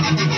Thank you.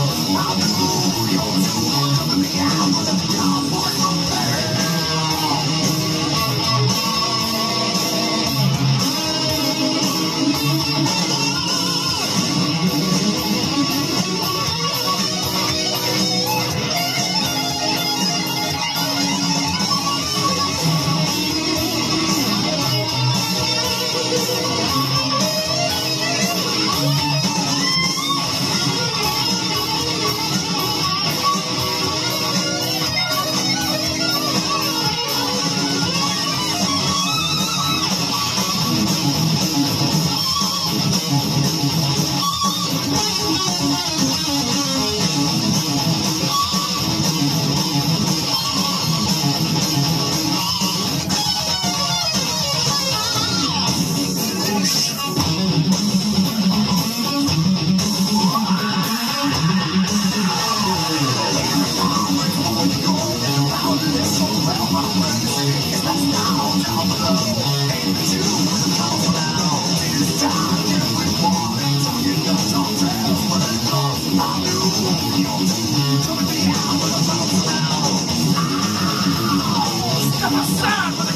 Step aside